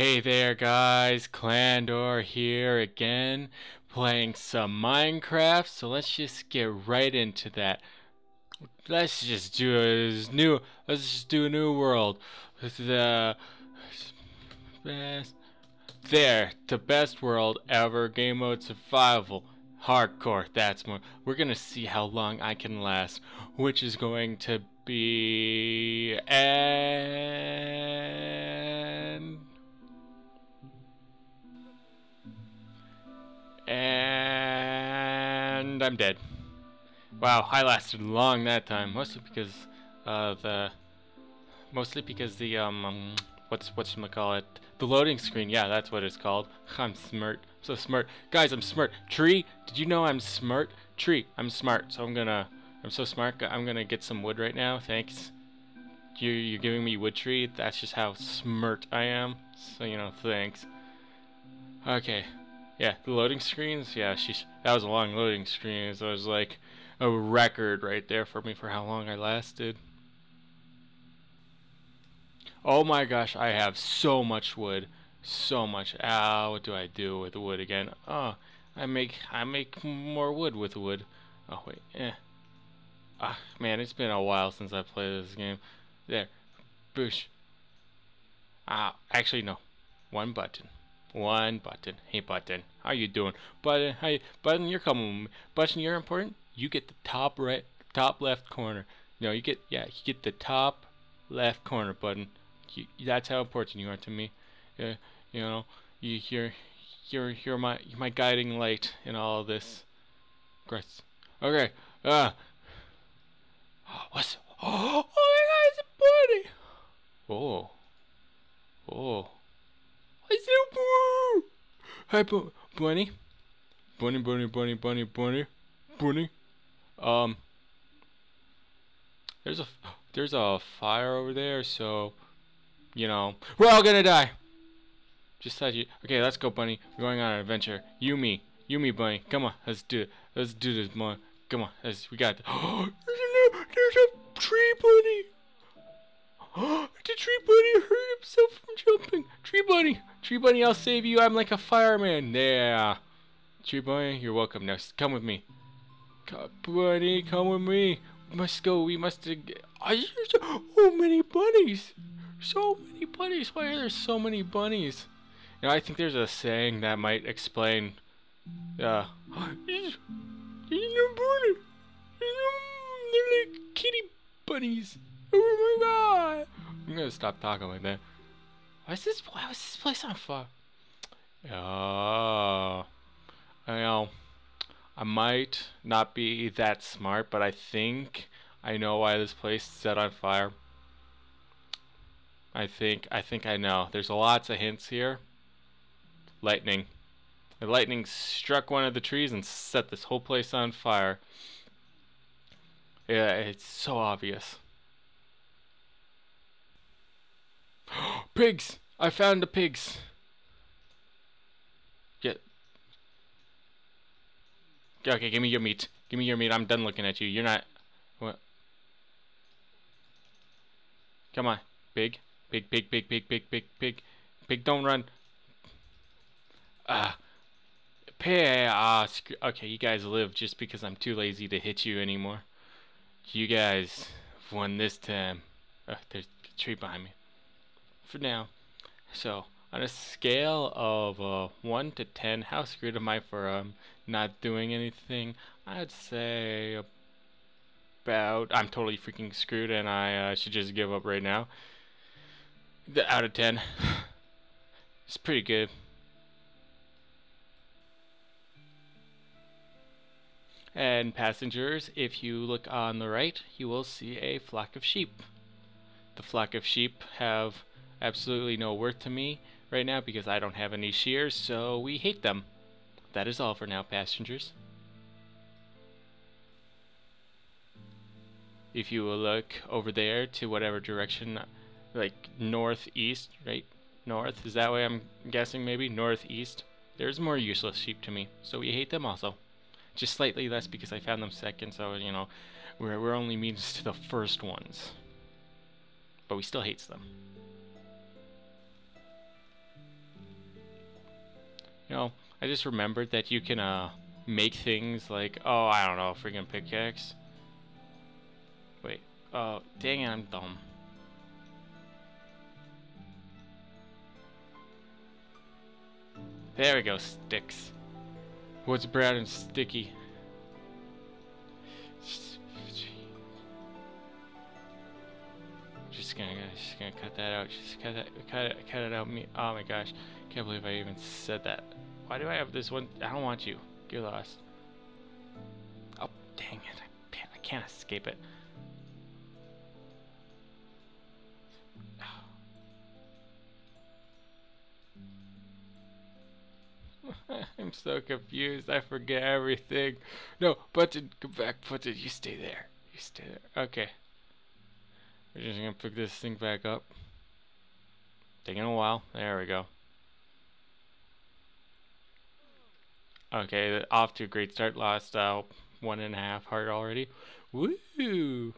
Hey there guys, Clandor here again, playing some Minecraft, so let's just get right into that. Let's just do a new, let's just do a new world. The best, there, the best world ever, game mode survival. Hardcore, that's more. We're gonna see how long I can last, which is going to be, and And I'm dead. Wow, I lasted long that time, mostly because uh, the mostly because the um, um what's what's gonna call it the loading screen. Yeah, that's what it's called. I'm smart, so smart, guys. I'm smart. Tree, did you know I'm smart? Tree, I'm smart. So I'm gonna I'm so smart. I'm gonna get some wood right now. Thanks. You you're giving me wood tree. That's just how smart I am. So you know, thanks. Okay. Yeah, the loading screens, yeah, she's that was a long loading screen. So it was like a record right there for me for how long I lasted. Oh my gosh, I have so much wood. So much. Ah, what do I do with wood again? Oh, I make I make more wood with wood. Oh wait, eh. Ah, man, it's been a while since I played this game. There. Boosh. Ah, actually no. One button. One button. Hey button, how you doing? Button, hey button, you're coming. Button, you're important. You get the top right, top left corner. No, you get yeah, you get the top left corner button. You, that's how important you are to me. Uh, you know, you you're you're you're my you're my guiding light in all of this. Great. Okay. Uh. What's? Oh, oh my God! It's a. Oh. Oh. I said boo! Hi, bu bunny. Bunny, bunny, bunny, bunny, bunny, bunny. Um, there's a there's a fire over there, so you know we're all gonna die. Just thought you. Okay, let's go, bunny. We're going on an adventure. You, me, you, me, bunny. Come on, let's do it. Let's do this, bunny. Come on, let's. We got. Oh, there's a there's a tree bunny. the tree bunny hurt himself from jumping. Tree bunny, tree bunny, I'll save you. I'm like a fireman. Yeah. Tree bunny, you're welcome. Now come with me. Come, bunny, come with me. We must go. We must. Uh, oh, many bunnies. So many bunnies. Why are there so many bunnies? You know, I think there's a saying that might explain. Uh, there's no bunny. They're like kitty bunnies. Oh my god! I'm gonna stop talking like that. Why is this? Why was this place on fire? Oh, I know. I might not be that smart, but I think I know why this place set on fire. I think I think I know. There's lots of hints here. Lightning. The lightning struck one of the trees and set this whole place on fire. Yeah, it's so obvious. pigs! I found the pigs! Get. Okay, give me your meat. Give me your meat. I'm done looking at you. You're not. What? Come on. Pig. Pig, pig, pig, pig, pig, pig, pig. Pig, don't run. Ah. Pig. Ah, okay, you guys live just because I'm too lazy to hit you anymore. You guys won this time. Oh, there's a tree behind me for now. So, on a scale of uh, 1 to 10, how screwed am I for um, not doing anything? I'd say about, I'm totally freaking screwed and I uh, should just give up right now. The, out of 10. it's pretty good. And passengers, if you look on the right, you will see a flock of sheep. The flock of sheep have absolutely no worth to me right now because I don't have any shears, so we hate them. That is all for now, passengers. If you will look over there to whatever direction, like northeast, right? North, is that way I'm guessing maybe? Northeast. There's more useless sheep to me, so we hate them also. Just slightly less because I found them second, so, you know, we're, we're only means to the first ones. But we still hates them. You know, I just remembered that you can uh make things like oh I don't know freaking pickaxe. Wait, uh, dang it, I'm dumb. There we go, sticks. What's brown and sticky? Just gonna, just gonna cut that out. Just cut that, cut it, cut it out. Me, oh my gosh, can't believe I even said that. Why do I have this one? I don't want you. You're lost. Oh, dang it! I can't, I can't escape it. I'm so confused. I forget everything. No, button, come back, button. You stay there. You stay there. Okay. We're just gonna pick this thing back up. Taking a while. There we go. Okay, off to a great start. Lost uh, one and a half heart already. Woo!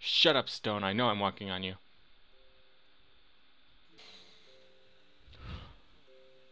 Shut up, Stone. I know I'm walking on you.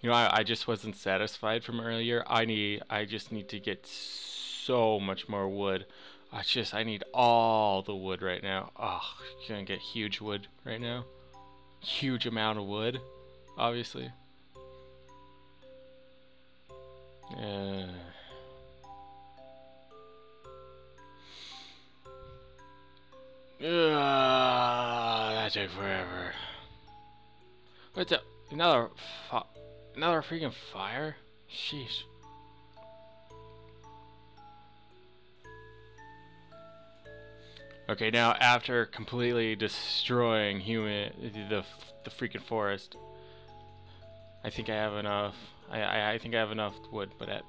You know, I, I just wasn't satisfied from earlier. I need, I just need to get so much more wood. I just, I need all the wood right now. Oh, gonna get huge wood right now. Huge amount of wood, obviously. Yeah. Uh, that took forever. What's up? Another, another freaking fire? Sheesh. Okay, now after completely destroying human the the freaking forest, I think I have enough. I, I, I think I have enough wood, but at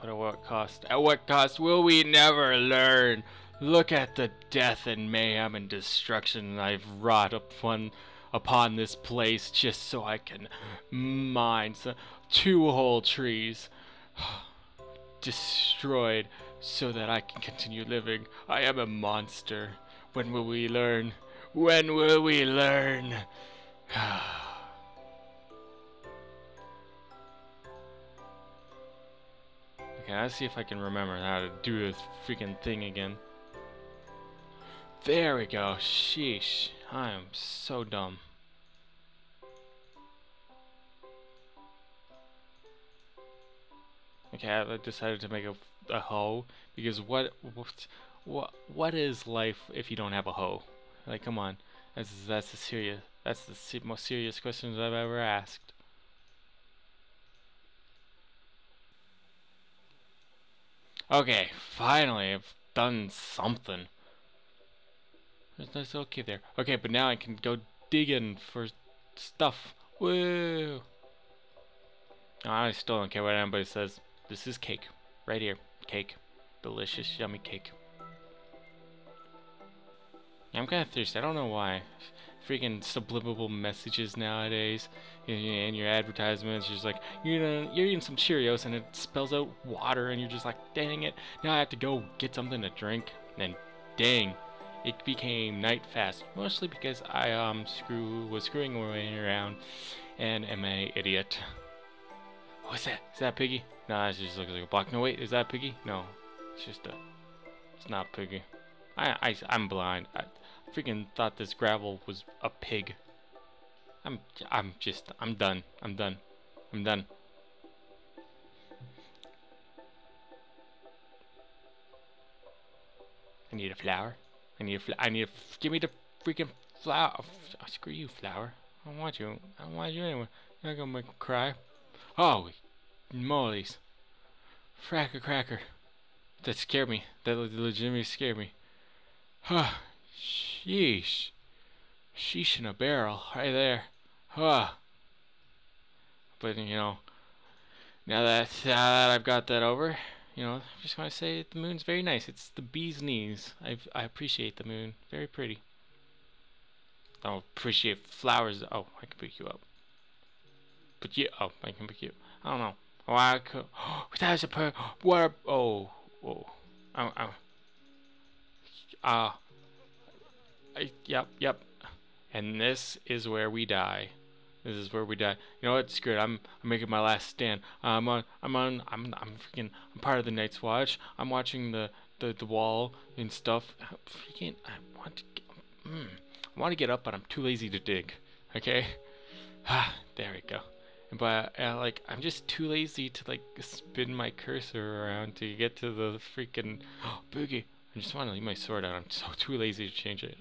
but at what cost? At what cost will we never learn? Look at the death and mayhem and destruction I've wrought upon upon this place just so I can mine some, two whole trees destroyed so that I can continue living. I am a monster. When will we learn? When will we learn? Ah. Okay, let's see if I can remember how to do this freaking thing again. There we go. Sheesh. I am so dumb. Okay, I decided to make a, a hoe because what, what what what is life if you don't have a hoe? Like, come on, that's that's the serious that's the most serious questions I've ever asked. Okay, finally, I've done something. There's nice little there. Okay, but now I can go digging for stuff. Woo! I still don't care what anybody says. This is cake. Right here. Cake. Delicious, yummy cake. I'm kind of thirsty. I don't know why. Freaking subliminal messages nowadays in your advertisements. You're just like, you know, you're eating some Cheerios and it spells out water, and you're just like, dang it. Now I have to go get something to drink. And dang, it became night fast. Mostly because I um screw was screwing around and am a idiot. What's that? Is that Piggy? No, it just looks like a block. No, wait, is that Piggy? No, it's just a. It's not Piggy. I I I'm blind. I, freaking thought this gravel was a pig. I'm I'm just I'm done. I'm done. I'm done. I need a flower. I need a fl I need a give me the freaking flower. Oh, oh, screw you, flower. I don't want you. I don't want you anyway. You're gonna make me cry. Oh, mollies. Fracker cracker. That scared me. That legitimately scared me. Huh. Sheesh. Sheesh in a barrel, right there. Huh. But, you know, now that, now that I've got that over, you know, I just to say the moon's very nice. It's the bee's knees. I I appreciate the moon. Very pretty. I don't appreciate flowers. Oh, I can pick you up. But you, oh, I can pick you. I don't know. Oh, I could. Oh, that was a per. What? A, oh, oh. I, I, ah. I, yep, yep. And this is where we die. This is where we die. You know what? Screw it. I'm I'm making my last stand. I'm on. I'm on. I'm I'm freaking. I'm part of the Night's Watch. I'm watching the the, the wall and stuff. Freaking. I want to. Get, mm, I want to get up, but I'm too lazy to dig. Okay. Ah, there we go. But uh, like, I'm just too lazy to like spin my cursor around to get to the freaking oh, boogie. I just want to leave my sword out. I'm so too lazy to change it.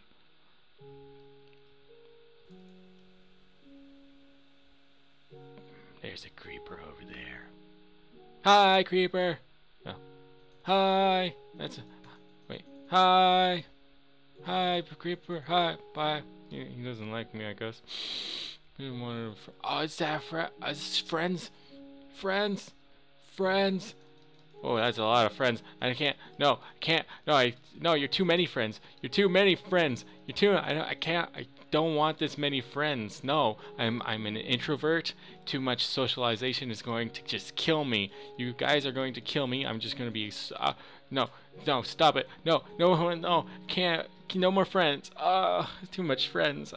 There's a creeper over there. Hi, creeper. Oh. Hi. That's a, wait. Hi. Hi, creeper. Hi. Bye. He, he doesn't like me, I guess. Oh, is that fr uh, friends? Friends? Friends? Oh, that's a lot of friends. I can't. No, I can't. No, I. No, you're too many friends. You're too many friends. You're too. I. I can't. I don't want this many friends. No, I'm. I'm an introvert. Too much socialization is going to just kill me. You guys are going to kill me. I'm just gonna be. Uh, no, no, stop it. No, no, no. Can't. No more friends. Uh, too much friends.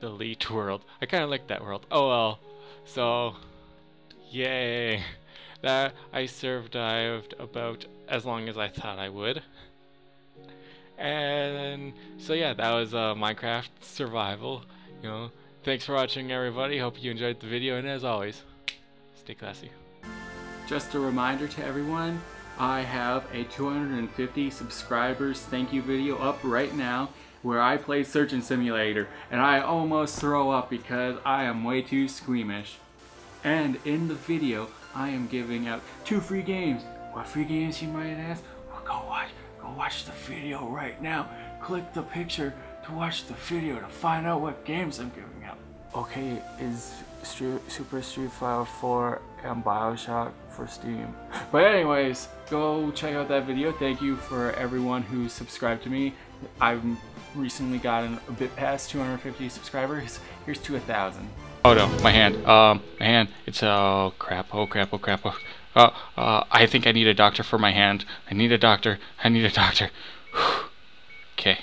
Delete world. I kind of like that world. Oh well. So, yay that I survived about as long as I thought I would. And so yeah, that was uh, Minecraft survival. You know, thanks for watching, everybody. Hope you enjoyed the video, and as always, stay classy. Just a reminder to everyone, I have a 250 subscribers thank you video up right now where I play Surgeon Simulator and I almost throw up because I am way too squeamish. And in the video, I am giving out two free games. What free games you might ask? Well, go watch, go watch the video right now. Click the picture to watch the video to find out what games I'm giving out. Okay, is Street, Super Street Fighter 4 and Bioshock for Steam. But anyways, go check out that video. Thank you for everyone who subscribed to me. I've recently gotten a bit past 250 subscribers. Here's to a thousand. Oh no, my hand. Um, my hand. It's oh crap. Oh crap. Oh crap. Oh, uh, uh, I think I need a doctor for my hand. I need a doctor. I need a doctor. okay.